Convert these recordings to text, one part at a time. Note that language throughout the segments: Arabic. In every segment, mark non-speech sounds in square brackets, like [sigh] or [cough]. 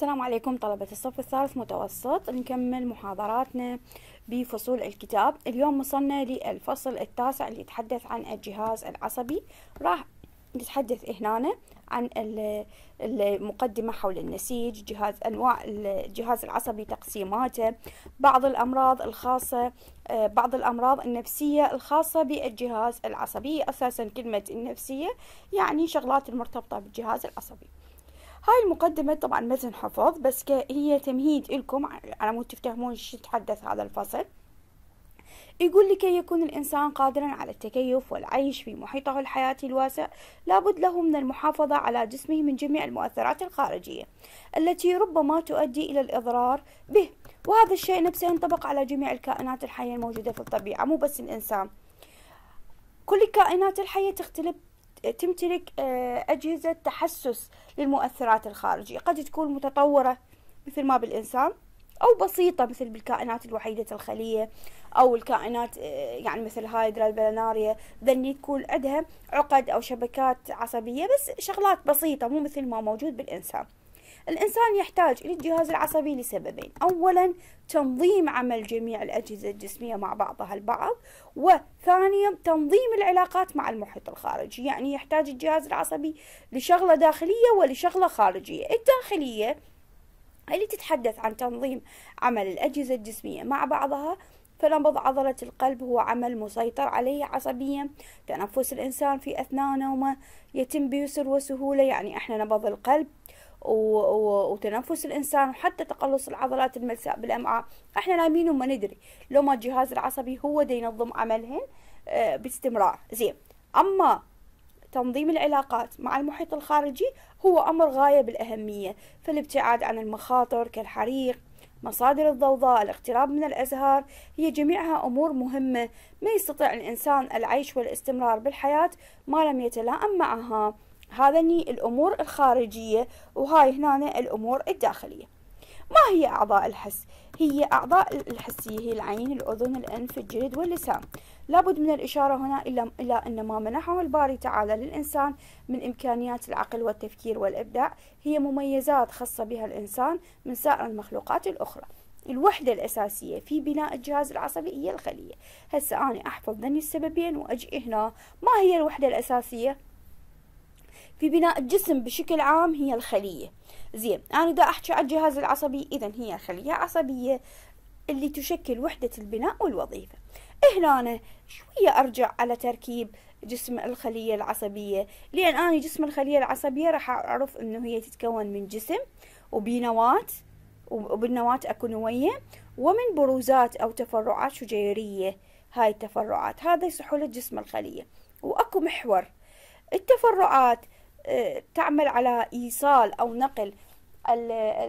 السلام عليكم طلبة الصف الثالث متوسط. نكمل محاضراتنا بفصول الكتاب. اليوم وصلنا للفصل التاسع اللي يتحدث عن الجهاز العصبي. راح نتحدث هنا عن المقدمة حول النسيج جهاز أنواع الجهاز العصبي تقسيماته بعض الأمراض الخاصة بعض الأمراض النفسية الخاصة بالجهاز العصبي أساسا كلمة النفسية يعني شغلات المرتبطة بالجهاز العصبي. هاي المقدمة طبعا متن حفظ بس هي تمهيد لكم على مود تفتهمون شو يتحدث هذا الفصل. يقول لكي يكون الإنسان قادرا على التكيف والعيش في محيطه الحياتي الواسع لابد له من المحافظة على جسمه من جميع المؤثرات الخارجية التي ربما تؤدي إلى الإضرار به. وهذا الشيء نفسه ينطبق على جميع الكائنات الحية الموجودة في الطبيعة مو بس الإنسان. كل الكائنات الحية تختلف تمتلك آه، أجهزة تحسس للمؤثرات الخارجية. قد تكون متطورة مثل ما بالإنسان أو بسيطة مثل بالكائنات الوحيدة الخلية أو الكائنات آه، يعني مثل هايدرا البلاناريا. ذني تكون عندها عقد أو شبكات عصبية بس شغلات بسيطة مو مثل ما موجود بالإنسان. الإنسان يحتاج إلى الجهاز العصبي لسببين. أولا تنظيم عمل جميع الأجهزة الجسمية مع بعضها البعض. وثانيا تنظيم العلاقات مع المحيط الخارجي. يعني يحتاج الجهاز العصبي لشغلة داخلية ولشغلة خارجية. الداخلية اللي تتحدث عن تنظيم عمل الأجهزة الجسمية مع بعضها. فنبض عضلة القلب هو عمل مسيطر عليه عصبيا. تنفس الإنسان في أثناء نومه يتم بيسر وسهولة. يعني إحنا نبض القلب وتنفس الإنسان وحتى تقلص العضلات الملساء بالأمعاء. إحنا نايمين وما ندري. لو ما الجهاز العصبي هو دي ينظم عملهن آه، باستمرار. زين. أما تنظيم العلاقات مع المحيط الخارجي هو أمر غاية بالأهمية فالابتعاد عن المخاطر كالحريق مصادر الضوضاء الاقتراب من الأزهار هي جميعها أمور مهمة. ما يستطيع الإنسان العيش والاستمرار بالحياة ما لم يتلائم معها. هذني الأمور الخارجية وهاي هنا الأمور الداخلية. ما هي أعضاء الحس؟ هي أعضاء الحسية هي العين الأذن الأنف الجلد واللسان. لابد من الإشارة هنا إلى أن ما منحه الباري تعالى للإنسان من إمكانيات العقل والتفكير والإبداع هي مميزات خاصة بها الإنسان من سائر المخلوقات الأخرى. الوحدة الأساسية في بناء الجهاز العصبي هي الخلية. هسه أنا أحفظ ذني السببين وأجي هنا. ما هي الوحدة الأساسية؟ في بناء الجسم بشكل عام هي الخلية. زين أنا إذا أحكي عن الجهاز العصبي. إذا هي خلية عصبية اللي تشكل وحدة البناء والوظيفة. هنا أنا شوية أرجع على تركيب جسم الخلية العصبية. لأن أنا جسم الخلية العصبية راح أعرف أنه هي تتكون من جسم وبنواة وبالنواة أكو نوية ومن بروزات أو تفرعات شجيرية. هاي التفرعات هذا سحولة جسم الخلية. وأكو محور. التفرعات تعمل على إيصال أو نقل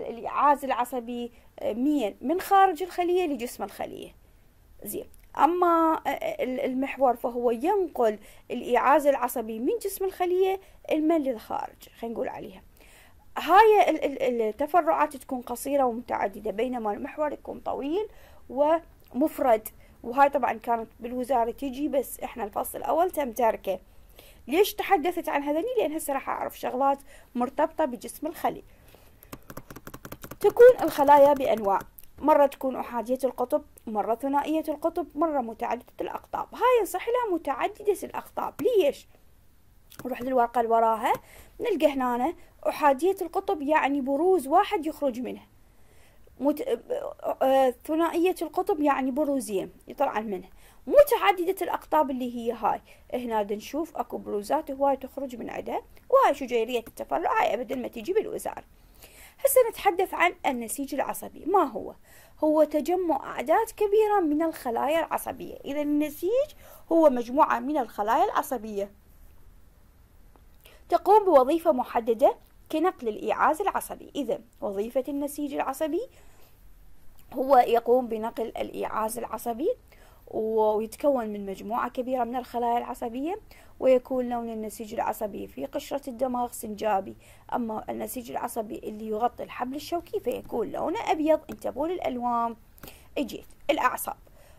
الإعاز العصبي آه، مين؟ من خارج الخلية لجسم الخلية. زين. أما آه، المحور فهو ينقل الإيعاز العصبي من جسم الخلية المن للخارج. خلينا نقول عليها. هاي التفرعات تكون قصيرة ومتعددة. بينما المحور يكون طويل ومفرد. وهاي طبعا كانت بالوزارة تجي بس إحنا الفصل الأول تم تركه. ليش تحدثت عن هذني لأن هسه راح أعرف شغلات مرتبطة بجسم الخلي تكون الخلايا بأنواع. مرة تكون أحادية القطب مرة ثنائية القطب مرة متعددة الأقطاب. هاي يصح لها متعددة الأقطاب. ليش؟ نروح للورقة اللي وراها. نلقى هنا أحادية القطب يعني بروز واحد يخرج منه. مت... ثنائية القطب يعني بروزين يطلع منه. متعددة الأقطاب اللي هي هاي. هنا نشوف أكو بروزات هواي تخرج من عدها وهاي شجيرية التفرع هاي أبدا ما تجي بالوزارة هسه نتحدث عن النسيج العصبي. ما هو؟ هو تجمع أعداد كبيرة من الخلايا العصبية. إذا النسيج هو مجموعة من الخلايا العصبية. تقوم بوظيفة محددة كنقل الإيعاز العصبي. إذا وظيفة النسيج العصبي هو يقوم بنقل الإيعاز العصبي ويتكون من مجموعة كبيرة من الخلايا العصبية ويكون لون النسيج العصبي في قشرة الدماغ سنجابي. أما النسيج العصبي اللي يغطي الحبل الشوكي فيكون لونه أبيض انتبهوا للألوان. إجيت الأعصاب.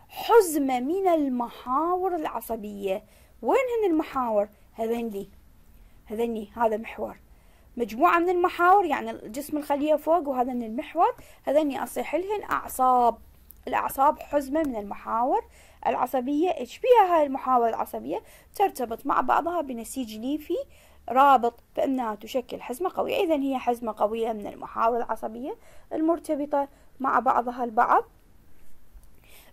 حزمة من المحاور العصبية. وين هن المحاور؟ هذني هذني هذا محور. مجموعة من المحاور يعني الجسم الخلية فوق وهذا المحور. هذني أصيح لهن أعصاب. الأعصاب حزمة من المحاور العصبية. إيش بيها هاي المحاور العصبية؟ ترتبط مع بعضها بنسيج ليفي رابط فإنها تشكل حزمة قوية. إذا هي حزمة قوية من المحاور العصبية المرتبطة مع بعضها البعض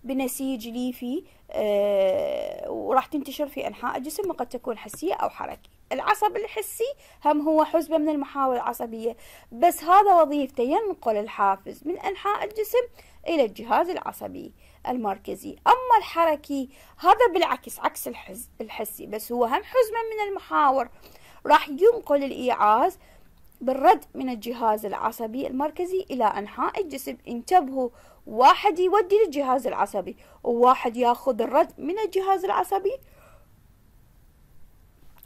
بنسيج ليفي آه وراح تنتشر في أنحاء الجسم وقد تكون حسية أو حركية. العصب الحسي هم هو حزبة من المحاور العصبية. بس هذا وظيفته ينقل الحافز من أنحاء الجسم إلى الجهاز العصبي المركزي. أما الحركي هذا بالعكس عكس الحز الحسي. بس هو هم حزمة من المحاور. راح ينقل الإيعاز بالرد من الجهاز العصبي المركزي إلى أنحاء الجسم. انتبهوا واحد يودي للجهاز العصبي وواحد ياخذ الرد من الجهاز العصبي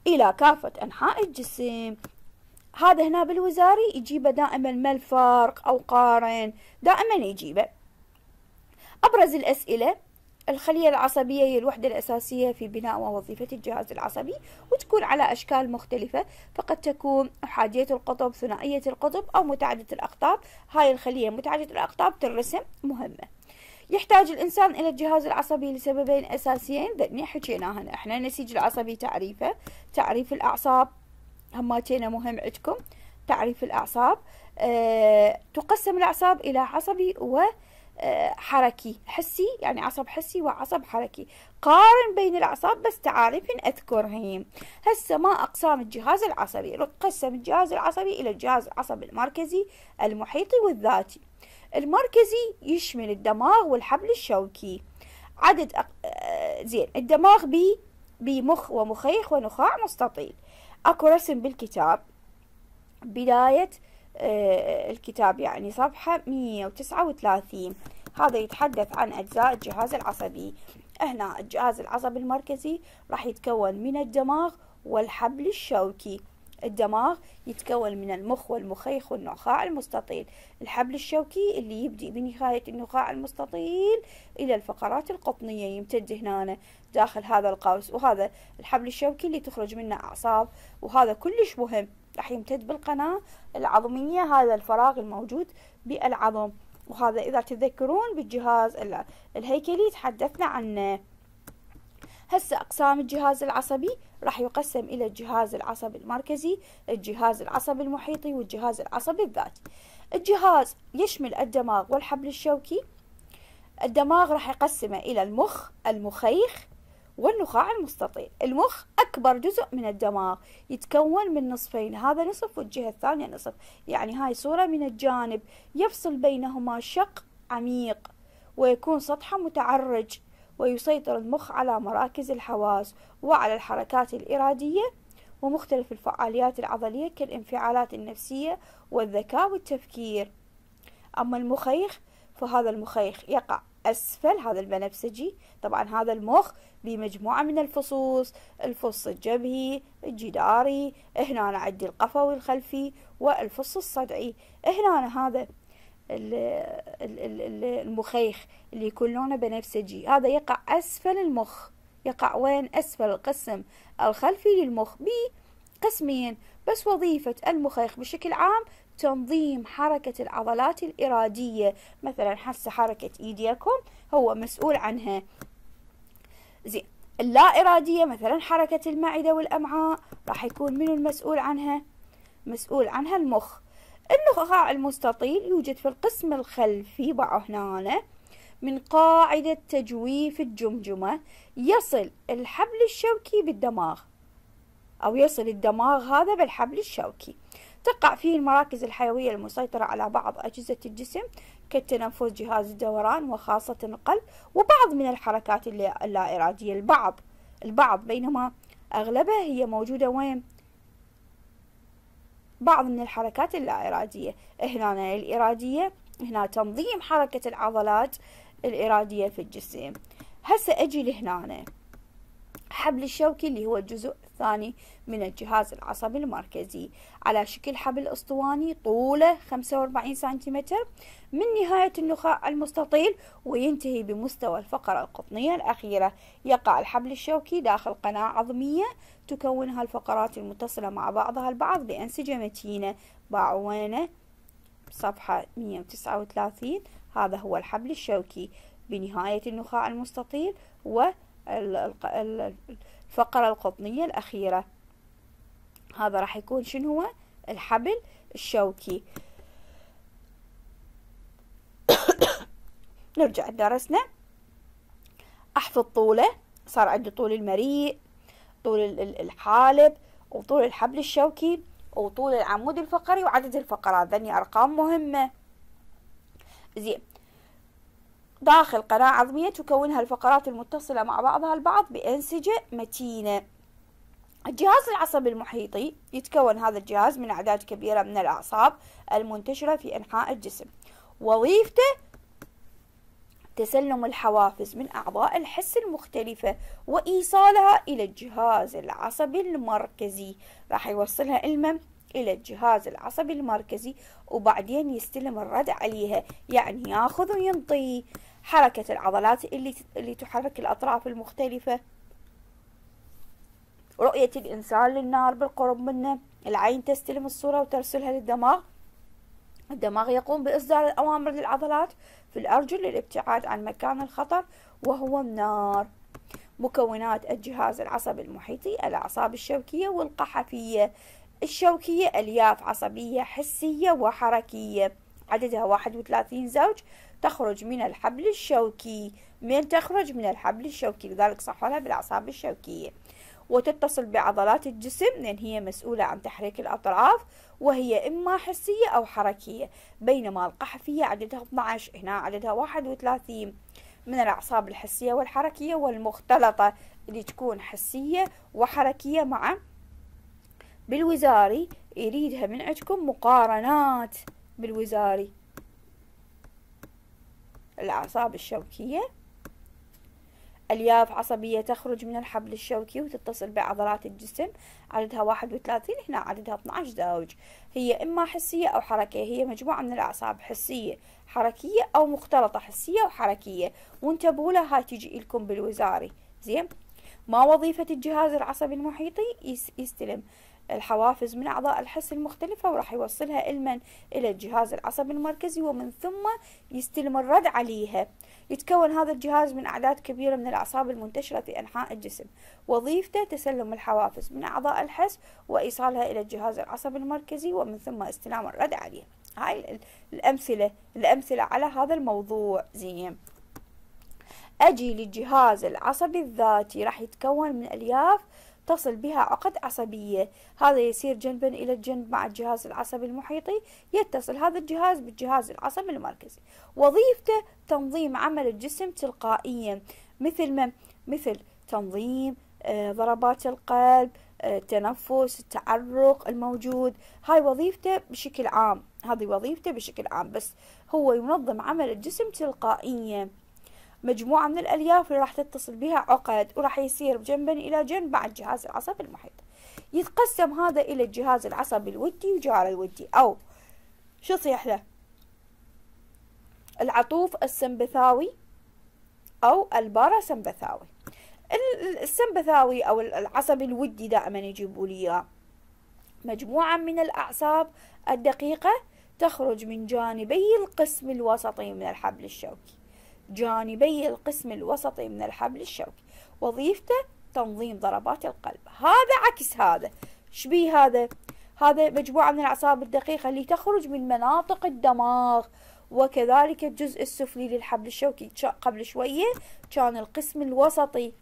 إلى كافة أنحاء الجسم. هذا هنا بالوزاري يجيبه دائما ما الفرق أو قارن دائما يجيبه. أبرز الأسئلة الخلية العصبية هي الوحدة الأساسية في بناء ووظيفة الجهاز العصبي وتكون على أشكال مختلفة. فقد تكون أحادية القطب ثنائية القطب أو متعددة الأقطاب. هاي الخلية متعددة الأقطاب ترسم مهمة. يحتاج الإنسان إلى الجهاز العصبي لسببين أساسيين ذني حكيناهن إحنا النسيج العصبي تعريفه تعريف الأعصاب. هماتين مهم عندكم. تعريف الأعصاب. أه تقسم الأعصاب إلى عصبي و حركي حسي يعني عصب حسي وعصب حركي. قارن بين الأعصاب بس تعاريف أذكرهم هسه ما أقسام الجهاز العصبي. قسم الجهاز العصبي إلى الجهاز العصبي المركزي المحيطي والذاتي. المركزي يشمل الدماغ والحبل الشوكي. عدد أق... زين الدماغ بي بمخ ومخيخ ونخاع مستطيل. أكو رسم بالكتاب. بداية الكتاب يعني صفحة 139 هذا يتحدث عن أجزاء الجهاز العصبي. هنا الجهاز العصبي المركزي راح يتكون من الدماغ والحبل الشوكي. الدماغ يتكون من المخ والمخيخ والنخاع المستطيل. الحبل الشوكي اللي يبدي بنهاية النخاع المستطيل إلى الفقرات القطنية يمتد هنا داخل هذا القوس. وهذا الحبل الشوكي اللي تخرج منه أعصاب. وهذا كلش مهم راح يمتد بالقناة العظمية هذا الفراغ الموجود بالعظم. وهذا إذا تذكرون بالجهاز الهيكلي تحدثنا عنه. هسه أقسام الجهاز العصبي راح يقسم إلى الجهاز العصبي المركزي الجهاز العصبي المحيطي والجهاز العصبي الذاتي. الجهاز يشمل الدماغ والحبل الشوكي. الدماغ راح يقسمه إلى المخ المخيخ والنخاع المستطيل. المخ أكبر جزء من الدماغ يتكون من نصفين هذا نصف والجهة الثانية نصف. يعني هاي صورة من الجانب يفصل بينهما شق عميق ويكون سطحه متعرج. ويسيطر المخ على مراكز الحواس وعلى الحركات الإرادية ومختلف الفعاليات العضلية كالانفعالات النفسية والذكاء والتفكير. أما المخيخ فهذا المخيخ يقع أسفل هذا البنفسجي. طبعا هذا المخ بمجموعة من الفصوص الفص الجبهي الجداري هنا عندي القفوي الخلفي والفص الصدعي. هنا هذا المخيخ اللي يكون لونه بنفسجي هذا يقع أسفل المخ يقع وين؟ أسفل القسم الخلفي للمخ بقسمين بس وظيفة المخيخ بشكل عام تنظيم حركة العضلات الإرادية. مثلا حس حركة إيديكم هو مسؤول عنها. زين اللا إرادية مثلا حركة المعدة والأمعاء راح يكون منو المسؤول عنها؟ مسؤول عنها المخ. النخاع المستطيل يوجد في القسم الخلفي بعه هنا من قاعدة تجويف الجمجمة يصل الحبل الشوكي بالدماغ. أو يصل الدماغ هذا بالحبل الشوكي. تقع فيه المراكز الحيوية المسيطرة على بعض أجهزة الجسم كالتنفس جهاز الدوران وخاصة القلب وبعض من الحركات اللا إرادية البعض البعض بينما أغلبها هي موجودة وين؟ بعض من الحركات اللا إرادية هنا الإرادية هنا تنظيم حركة العضلات الإرادية في الجسم. هسه أجي لهنا. حبل الشوكي اللي هو الجزء الثاني من الجهاز العصبي المركزي. على شكل حبل أسطواني طوله 45 سنتيمتر من نهاية النخاع المستطيل وينتهي بمستوى الفقرة القطنية الأخيرة. يقع الحبل الشوكي داخل قناة عظمية تكونها الفقرات المتصلة مع بعضها البعض بأنسجة متينة. باعوانة صفحة 139 هذا هو الحبل الشوكي. بنهاية النخاع المستطيل والفقرة القطنية الأخيرة. هذا راح يكون شنو هو؟ الحبل الشوكي. [coughs] نرجع لدرسنا. أحفظ طوله. صار عندي طول المريء طول الحالب وطول الحبل الشوكي وطول العمود الفقري وعدد الفقرات. ذني أرقام مهمة. زين. داخل قناة عظمية تكونها الفقرات المتصلة مع بعضها البعض بأنسجة متينة. الجهاز العصبي المحيطي يتكون هذا الجهاز من أعداد كبيرة من الأعصاب المنتشرة في أنحاء الجسم. وظيفته تسلم الحوافز من أعضاء الحس المختلفة وإيصالها إلى الجهاز العصبي المركزي. راح يوصلها المم إلى الجهاز العصبي المركزي وبعدين يستلم الرد عليها. يعني ياخذ وينطي. حركة العضلات اللي اللي تحرك الأطراف المختلفة. رؤية الإنسان للنار بالقرب منه. العين تستلم الصورة وترسلها للدماغ. الدماغ يقوم بإصدار الأوامر للعضلات في الأرجل للابتعاد عن مكان الخطر وهو النار. مكونات الجهاز العصبي المحيطي الأعصاب الشوكية والقحفية. الشوكية ألياف عصبية حسية وحركية. عددها 31 زوج. تخرج من الحبل الشوكي. من تخرج من الحبل الشوكي لذلك صحوا بالأعصاب الشوكية. وتتصل بعضلات الجسم لأن هي مسؤولة عن تحريك الأطراف وهي إما حسية أو حركية. بينما القحفية عددها 12 هنا عددها 31 من الأعصاب الحسية والحركية والمختلطة اللي تكون حسية وحركية مع بالوزاري يريدها من عندكم مقارنات بالوزاري. الأعصاب الشوكية. ألياف عصبية تخرج من الحبل الشوكي وتتصل بعضلات الجسم. عددها 31 هنا عددها 12 زوج. هي إما حسية أو حركية هي مجموعة من الأعصاب حسية حركية أو مختلطة حسية وحركية وانتبهوا لها هاي تجي لكم بالوزاري. زين؟ ما وظيفة الجهاز العصبي المحيطي؟ يستلم. الحوافز من أعضاء الحس المختلفة وراح يوصلها علما إلى الجهاز العصبي المركزي ومن ثم يستلم الرد عليها. يتكون هذا الجهاز من أعداد كبيرة من الأعصاب المنتشرة في أنحاء الجسم. وظيفته تسلم الحوافز من أعضاء الحس وإيصالها إلى الجهاز العصبي المركزي ومن ثم استلام الرد عليها. هاي الأمثلة الأمثلة على هذا الموضوع. زين. أجي للجهاز العصبي الذاتي راح يتكون من ألياف تصل بها عقد عصبية. هذا يسير جنبا إلى الجنب مع الجهاز العصبي المحيطي. يتصل هذا الجهاز بالجهاز العصبي المركزي. وظيفته تنظيم عمل الجسم تلقائيا. مثل ما مثل تنظيم آه، ضربات القلب التنفس آه، التعرق الموجود. هاي وظيفته بشكل عام. هذه وظيفته بشكل عام. بس هو ينظم عمل الجسم تلقائيا. مجموعة من الألياف اللي راح تتصل بها عقد وراح يصير جنبا إلى جنب مع الجهاز العصبي المحيط. يتقسم هذا إلى الجهاز العصبي الودي وجار الودي. أو شو صيح له؟ العطوف السمبثاوي أو الباراسمبثاوي السمبثاوي أو العصبي الودي دائما يجيبوا لي إياه. مجموعة من الأعصاب الدقيقة تخرج من جانبي القسم الوسطي من الحبل الشوكي. جانبي القسم الوسطي من الحبل الشوكي وظيفته تنظيم ضربات القلب. هذا عكس هذا. شبيه هذا؟ هذا مجموعة من الأعصاب الدقيقة اللي تخرج من مناطق الدماغ وكذلك الجزء السفلي للحبل الشوكي. قبل شوية كان القسم الوسطي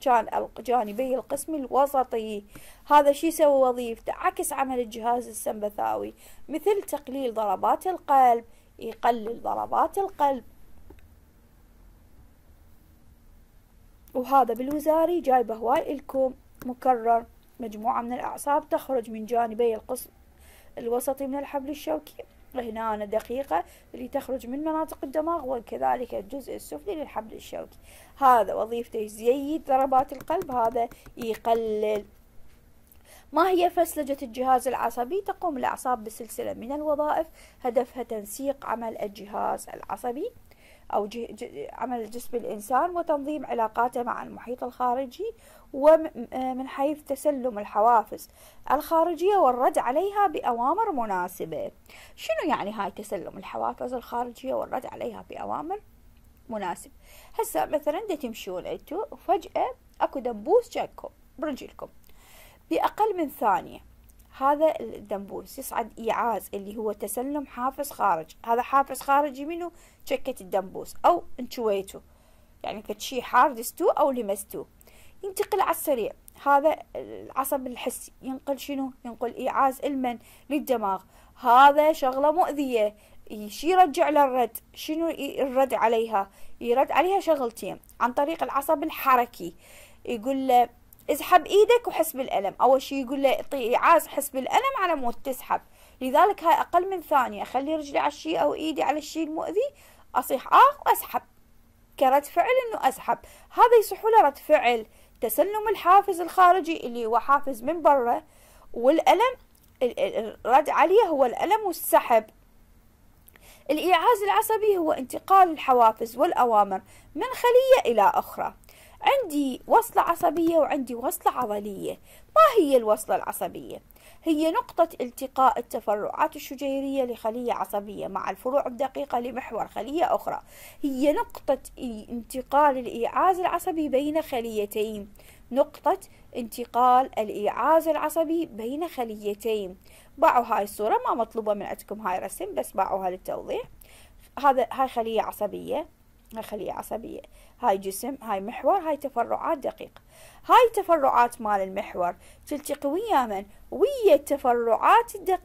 كان جانبي القسم الوسطي. هذا شي يسوي وظيفته؟ عكس عمل الجهاز السمبثاوي. مثل تقليل ضربات القلب يقلل ضربات القلب. وهذا بالوزاري جايبه هواي لكم مكرر. مجموعة من الأعصاب تخرج من جانبي القسم الوسطي من الحبل الشوكي. هنا دقيقة اللي تخرج من مناطق الدماغ وكذلك الجزء السفلي للحبل الشوكي. هذا وظيفته يزيد ضربات القلب هذا يقلل. ما هي فسلجة الجهاز العصبي؟ تقوم الأعصاب بسلسلة من الوظائف. هدفها تنسيق عمل الجهاز العصبي. أو عمل جسم الإنسان وتنظيم علاقاته مع المحيط الخارجي ومن حيث تسلم الحوافز الخارجية والرد عليها بأوامر مناسبة. شنو يعني هاي تسلم الحوافز الخارجية والرد عليها بأوامر مناسب؟ هسا مثلا دا تمشون انتو وفجأة أكو دبوس جاكم برجلكم بأقل من ثانية. هذا الدنبوس يصعد إيعاز اللي هو تسلم حافز خارج. هذا حافز خارجي منه شكة الدنبوس أو انشويتو يعني كتشي حار دستو أو لمستو. ينتقل على السريع. هذا العصب الحسي. ينقل شنو؟ ينقل إيعاز المن للدماغ. هذا شغلة مؤذية. شي يرجع للرد. شنو الرد عليها؟ يرد عليها شغلتين. عن طريق العصب الحركي. يقول له اسحب إيدك وحس بالألم. أول شي يقول له إيعاز حس بالألم على مود تسحب. لذلك هاي أقل من ثانية. أخلي رجلي على الشيء أو إيدي على الشيء المؤذي أصيح اخ وأسحب. كرد فعل إنه أسحب. هذا يصح له رد فعل؟ تسلم الحافز الخارجي اللي هو حافز من برا. والألم الرد عليه هو الألم والسحب. الإيعاز العصبي هو انتقال الحوافز والأوامر من خلية إلى أخرى. عندي وصلة عصبية وعندي وصلة عضلية. ما هي الوصلة العصبية؟ هي نقطة التقاء التفرعات الشجيرية لخلية عصبية مع الفروع الدقيقة لمحور خلية أخرى. هي نقطة انتقال الإيعاز العصبي بين خليتين. نقطة انتقال الإيعاز العصبي بين خليتين. باعوا هاي الصورة ما مطلوبة من عندكم هاي رسم بس باعوها للتوضيح. هذا هاي خلية عصبية. هاي خلية عصبية. هاي جسم هاي محور هاي تفرعات دقيقة هاي التفرعات مال المحور. تلتقي ويا من؟ ويا التفرعات الدق...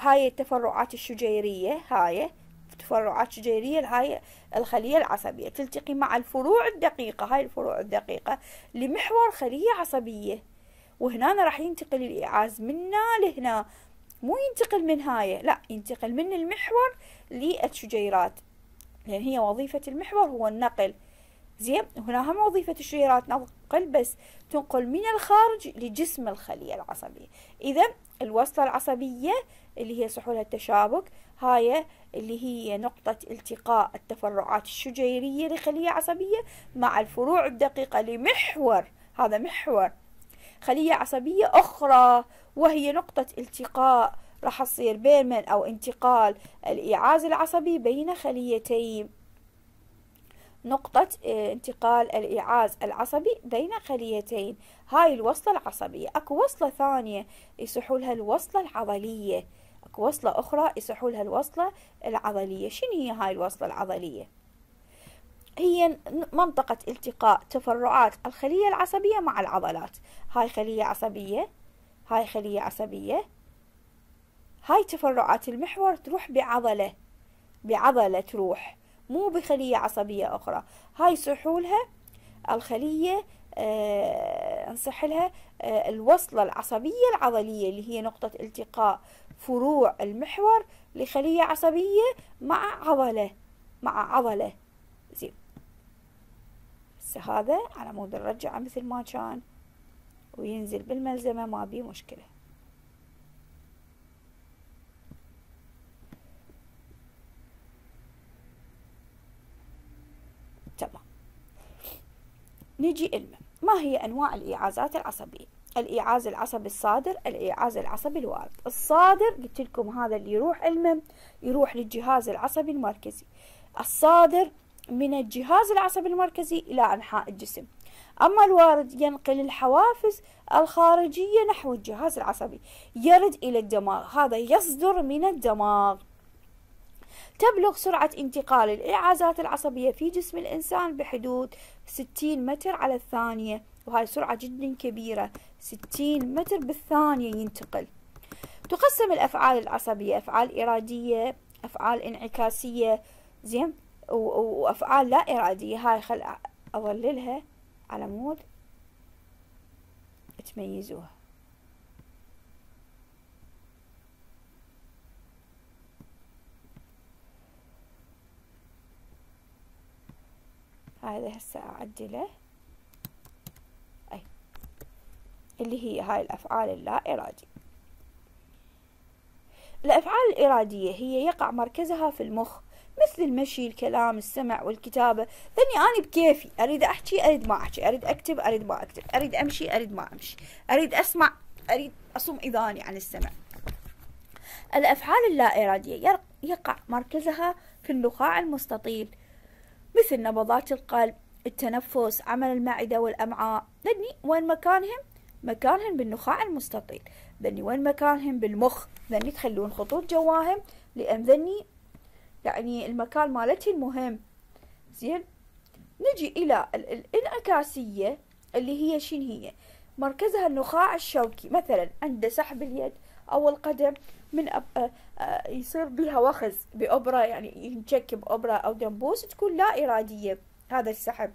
هاي التفرعات الشجيرية هاي تفرعات شجيرية هاي الخلية العصبية. تلتقي مع الفروع الدقيقة هاي الفروع الدقيقة لمحور خلية عصبية. وهنا راح ينتقل الإيعاز منا لهنا. مو ينتقل من هاي لا ينتقل من المحور للشجيرات. لأن هي وظيفة المحور هو النقل. زين هنا هم وظيفة الشجيرات نقل بس تنقل من الخارج لجسم الخلية العصبية. إذا الوصلة العصبية اللي هي سحول التشابك هاي اللي هي نقطة التقاء التفرعات الشجيرية لخلية عصبية مع الفروع الدقيقة لمحور. هذا محور. خلية عصبية أخرى وهي نقطة التقاء راح تصير بين من؟ أو انتقال الإيعاز العصبي بين خليتين. نقطة آه، انتقال الإيعاز العصبي بين خليتين. هاي الوصلة العصبية. أكو وصلة ثانية يصحولها الوصلة العضلية. أكو وصلة أخرى يصحولها الوصلة العضلية. شنو هي هاي الوصلة العضلية؟ هي منطقة التقاء تفرعات الخلية العصبية مع العضلات. هاي خلية عصبية هاي خلية عصبية هاي تفرعات المحور تروح بعضلة بعضلة تروح مو بخلية عصبية أخرى. هاي سحولها الخلية آه نصح لها آه الوصلة العصبية العضلية اللي هي نقطة التقاء فروع المحور لخلية عصبية مع عضلة مع عضلة. زين. هذا على مود نرجعه مثل ما كان. وينزل بالملزمة ما بيه مشكلة. نجي إلما ما هي أنواع الإيعازات العصبية؟ الإيعاز العصبي الصادر الإيعاز العصبي الوارد. الصادر قلت لكم هذا اللي يروح علمه يروح للجهاز العصبي المركزي. الصادر من الجهاز العصبي المركزي إلى أنحاء الجسم. أما الوارد ينقل الحوافز الخارجية نحو الجهاز العصبي يرد إلى الدماغ. هذا يصدر من الدماغ. تبلغ سرعة انتقال الإعازات العصبية في جسم الإنسان بحدود 60 متر على الثانية وهاي سرعة جدا كبيرة 60 متر بالثانية ينتقل. تقسم الأفعال العصبية أفعال إرادية أفعال انعكاسية زين؟ وأفعال لا إرادية. هاي خل أظللها على مود. تميزوها. هذا هسه أعدله. أي. اللي هي هاي الأفعال اللا إرادية الأفعال الإرادية هي يقع مركزها في المخ مثل المشي الكلام السمع والكتابة. ذني أنا بكيفي. أريد أحكي أريد ما أحكي. أريد أكتب أريد ما أكتب. أريد أمشي أريد ما أمشي. أريد أسمع أريد أصم إذاني عن السمع. الأفعال اللا إرادية يقع مركزها في النخاع المستطيل. مثل نبضات القلب التنفس عمل المعدة والأمعاء. ذني وين مكانهم مكانهم بالنخاع المستطيل. ذني وين مكانهم بالمخ. ذني تخلون خطوط جواهم. لأن ذني يعني المكان مالتي المهم. زين؟ نجي إلى الانعكاسية اللي هي شن هي؟ مركزها النخاع الشوكي. مثلا عند سحب اليد أو القدم من. يصير بها وخز بأبرة يعني ينشك بأبرة أو دنبوس تكون لا إرادية. هذا السحب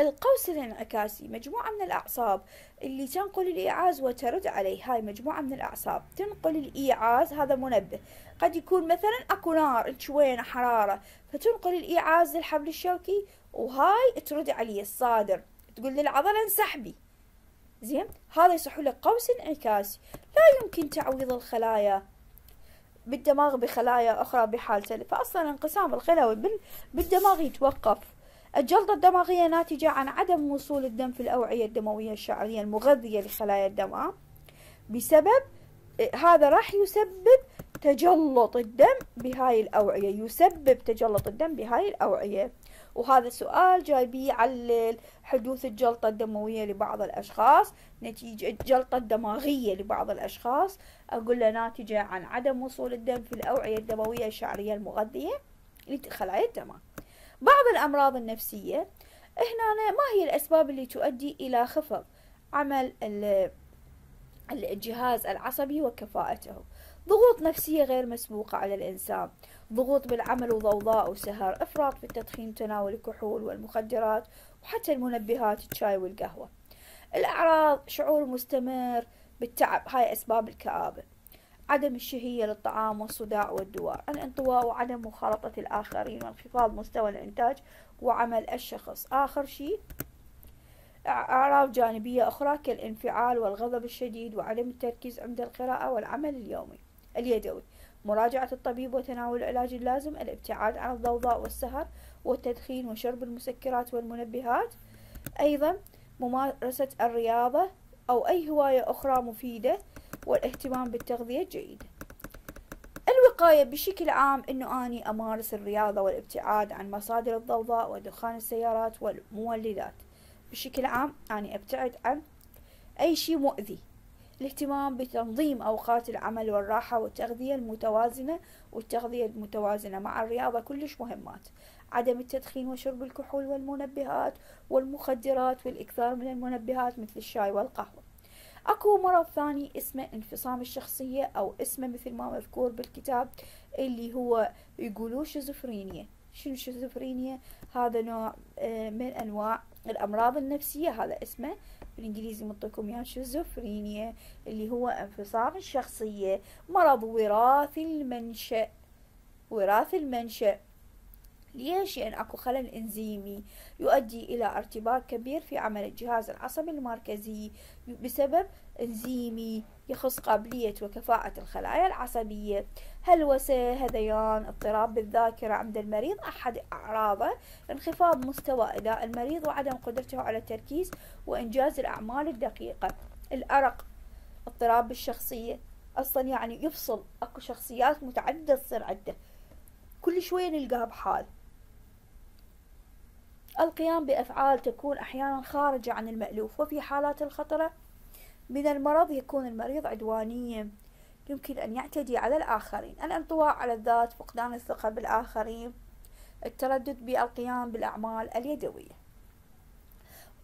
القوس الانعكاسي مجموعة من الأعصاب اللي تنقل الإيعاز وترد عليه. هاي مجموعة من الأعصاب تنقل الإيعاز هذا منبه. قد يكون مثلا أكو نار شوينة حرارة. فتنقل الإيعاز للحبل الشوكي وهاي ترد عليه الصادر. تقول للعضلة انسحبي. زين؟ هذا يصح لك قوس انعكاسي. لا يمكن تعويض الخلايا. بالدماغ بخلايا أخرى بحال سلب فأصلا انقسام الخلوي بالدماغ يتوقف. الجلطة الدماغية ناتجة عن عدم وصول الدم في الأوعية الدموية الشعرية المغذية لخلايا الدماغ بسبب هذا راح يسبب تجلط الدم بهاي الأوعية. يسبب تجلط الدم بهاي الأوعية. وهذا سؤال جاي بيعلل حدوث الجلطة الدموية لبعض الأشخاص نتيجة الجلطة الدماغية لبعض الأشخاص. أقول له ناتجة عن عدم وصول الدم في الأوعية الدموية الشعرية المغذية لخلايا الدماغ. بعض الأمراض النفسية هنا ما هي الأسباب اللي تؤدي إلى خفض عمل الجهاز العصبي وكفاءته. ضغوط نفسية غير مسبوقة على الإنسان. ضغوط بالعمل وضوضاء وسهر. إفراط في التدخين تناول الكحول والمخدرات وحتى المنبهات الشاي والقهوة. الأعراض شعور مستمر بالتعب. هاي أسباب الكآبة. عدم الشهية للطعام والصداع والدواء. الانطواء وعدم مخالطة الآخرين وانخفاض مستوى الإنتاج وعمل الشخص. آخر شيء أعراض جانبية أخرى كالانفعال والغضب الشديد وعدم التركيز عند القراءة والعمل اليومي اليدوي. مراجعة الطبيب وتناول العلاج اللازم الابتعاد عن الضوضاء والسهر والتدخين وشرب المسكرات والمنبهات. أيضا ممارسة الرياضة أو أي هواية أخرى مفيدة والاهتمام بالتغذية الجيدة. الوقاية بشكل عام أنه أني أمارس الرياضة والابتعاد عن مصادر الضوضاء ودخان السيارات والمولدات. بشكل عام أني أبتعد عن أي شيء مؤذي الاهتمام بتنظيم أوقات العمل والراحة والتغذية المتوازنة والتغذية المتوازنة مع الرياضة كلش مهمات عدم التدخين وشرب الكحول والمنبهات والمخدرات والإكثار من المنبهات مثل الشاي والقهوة. أكو مرض ثاني اسمه انفصام الشخصية أو اسمه مثل ما مذكور بالكتاب اللي هو يقولوا شيزوفرينيا. شنو شيزوفرينيا؟ هذا نوع آه، من أنواع الأمراض النفسية هذا اسمه بالإنجليزي منطيكم اياه شيزوفرينيا اللي هو انفصام الشخصية مرض وراثي المنشأ. وراثي المنشأ. ليش؟ لأن أكو خلل إنزيمي يؤدي إلى ارتباك كبير في عمل الجهاز العصبي المركزي بسبب إنزيمي. يخص قابلية وكفاءة الخلايا العصبية. هلوسة هذيان اضطراب بالذاكرة عند المريض؟ أحد أعراضه. انخفاض مستوى أداء المريض وعدم قدرته على التركيز وإنجاز الأعمال الدقيقة. الأرق. اضطراب بالشخصية. أصلا يعني يفصل أكو شخصيات متعددة تصير عنده كل شوية نلقاها بحال. القيام بأفعال تكون أحيانا خارجة عن المألوف وفي حالات الخطرة. من المرض يكون المريض عدوانيا يمكن أن يعتدي على الآخرين. الانطواء على الذات فقدان الثقة بالآخرين التردد بالقيام بالأعمال اليدوية.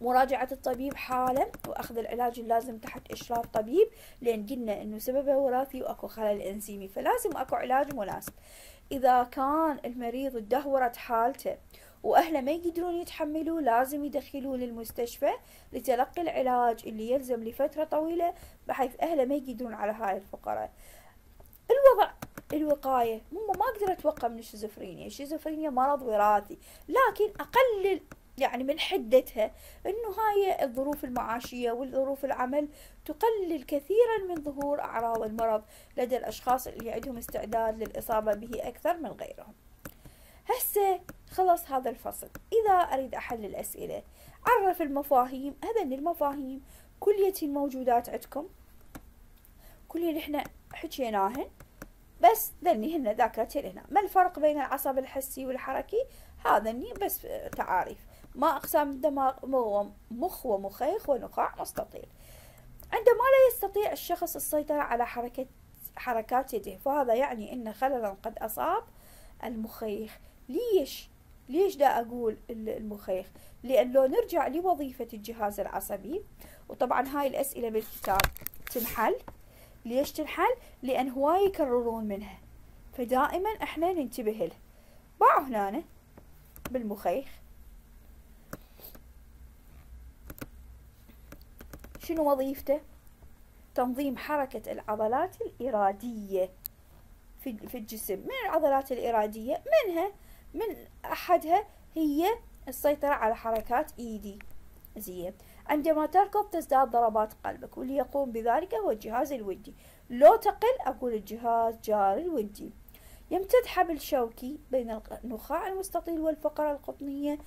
مراجعة الطبيب حالا وأخذ العلاج اللازم تحت إشراف طبيب لأن قلنا إنه سببه وراثي وأكو خلل إنزيمي فلازم أكو علاج مناسب. إذا كان المريض تدهورت حالته وأهله ما يقدرون يتحملوه لازم يدخلوه للمستشفى لتلقي العلاج اللي يلزم لفترة طويلة بحيث أهله ما يقدرون على هاي الفقرة. الوضع الوقاية هم ما أقدر أتوقى من الشيزوفرينيا. الشيزوفرينيا مرض وراثي لكن أقلل يعني من حدتها إنه هاي الظروف المعاشية والظروف العمل تقلل كثيرا من ظهور أعراض المرض لدى الأشخاص اللي عندهم استعداد للإصابة به أكثر من غيرهم. هسه خلص هذا الفصل. إذا أريد احل الاسئلة عرف المفاهيم هذا المفاهيم. كلية الموجودات عندكم. كل اللي إحنا حكيناهن. بس ذني ذاكرتي هنا ما الفرق بين العصب الحسي والحركي؟ هذا بس تعاريف. ما أقسام الدماغ مخ ومخيخ ونخاع مستطيل. عندما لا يستطيع الشخص السيطرة على حركة حركات يده فهذا يعني أن خللا قد أصاب المخيخ. ليش؟ ليش دا أقول المخيخ؟ لأن لو نرجع لوظيفة الجهاز العصبي وطبعا هاي الأسئلة بالكتاب تنحل. ليش تنحل؟ لأن هواي يكررون منها فدائما إحنا ننتبه له. باعوا هنا بالمخيخ. شنو وظيفته؟ تنظيم حركة العضلات الإرادية في في الجسم. من العضلات الإرادية؟ منها من أحدها هي السيطرة على حركات إيدي زين. عندما تركض تزداد ضربات قلبك واللي يقوم بذلك هو الجهاز الودي. لو تقل أقول الجهاز جار الودي. يمتد حبل شوكي بين النخاع المستطيل والفقرة القطنية.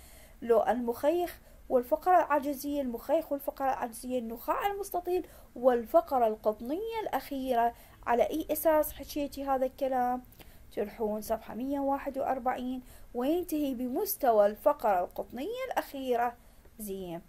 لو المخيخ والفقرة العجزية المخيخ والفقرة العجزية النخاع المستطيل والفقرة القطنية الأخيرة. على أي أساس حكيتي هذا الكلام؟ ترحون صفحة 141 وينتهي بمستوى الفقرة القطنية الأخيرة. زين.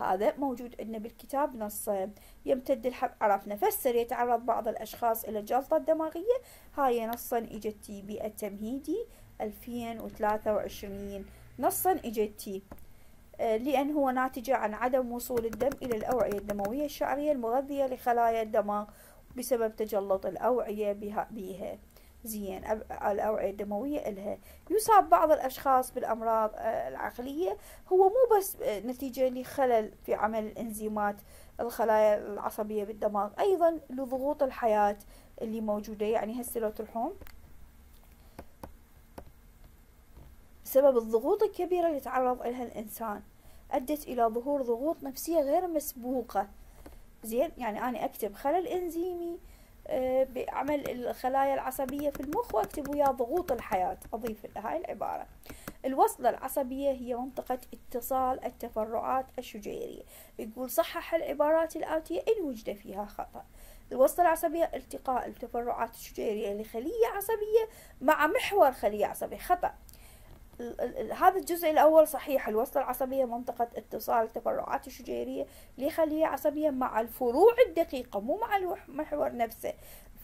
هذا موجود عندنا بالكتاب نصين يمتد الحب عرفنا فسر يتعرض بعض الأشخاص إلى الجلطة الدماغية هاي نصا إجتي بالتمهيدي 2023 نصا إجتي آه، لأن هو ناتجة عن عدم وصول الدم إلى الأوعية الدموية الشعرية المغذية لخلايا الدماغ بسبب تجلط الأوعية بها, بها. زين. الأوعية الدموية إلها. يصاب بعض الأشخاص بالأمراض آه، العقلية. هو مو بس آه، نتيجة لخلل في عمل الإنزيمات الخلايا العصبية بالدماغ أيضا لضغوط الحياة اللي موجودة. يعني هسه لو تروحون بسبب الضغوط الكبيرة اللي تعرض لها الإنسان. أدت إلى ظهور ضغوط نفسية غير مسبوقة. زين؟ يعني أنا أكتب خلل إنزيمي بعمل الخلايا العصبية في المخ وأكتب وياه ضغوط الحياة. أضيف هاي العبارة. الوصلة العصبية هي منطقة اتصال التفرعات الشجيرية. يقول صحح العبارات الآتية إن وجد فيها خطأ. الوصلة العصبية التقاء التفرعات الشجيرية لخلية عصبية مع محور خلية عصبية. خطأ. هذا الجزء الأول صحيح الوصلة العصبية منطقة اتصال التفرعات الشجيرية لخلية عصبية مع الفروع الدقيقة مو مع المحور نفسه.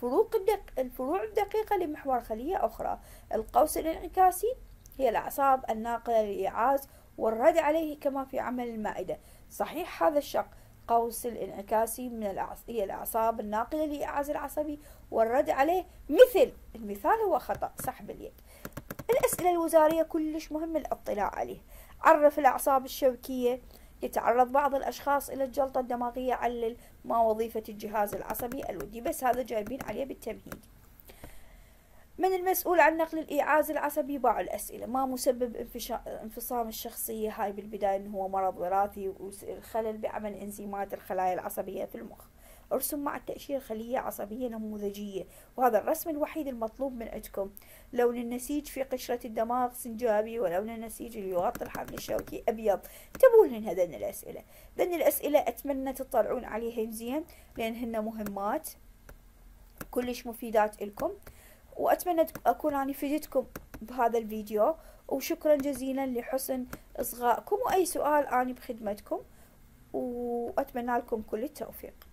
فروق الدق... الفروع الدقيقة لمحور خلية أخرى. القوس الانعكاسي هي الأعصاب الناقلة للإيعاز والرد عليه كما في عمل المائدة. صحيح هذا الشق. قوس الانعكاسي من الأعص... هي الأعصاب الناقلة للإيعاز العصبي والرد عليه مثل المثال هو خطأ. سحب اليد. الأسئلة الوزارية كلش مهم الاطلاع عليه. عرف الأعصاب الشوكية. يتعرض بعض الأشخاص إلى الجلطة الدماغية علل ما وظيفة الجهاز العصبي الودي. بس هذا جايبين عليه بالتمهيد. من المسؤول عن نقل الإيعاز العصبي؟ بعض الأسئلة. ما مسبب انفصام الشخصية. هاي بالبداية إنه هو مرض وراثي والخلل بعمل إنزيمات الخلايا العصبية في المخ. أرسم مع التأشير خلية عصبية نموذجية وهذا الرسم الوحيد المطلوب من عندكم. لون النسيج في قشرة الدماغ سنجابي ولون النسيج اللي يغطي الحبل الشوكي أبيض. انتبهوا لهن هذين الأسئلة. ذن الأسئلة أتمنى تطلعون عليها زين لأن هن مهمات. كلش مفيدات لكم. وأتمنى أكون أنا فدتكم بهذا الفيديو. وشكرا جزيلا لحسن إصغائكم. وأي سؤال أنا بخدمتكم. وأتمنى لكم كل التوفيق.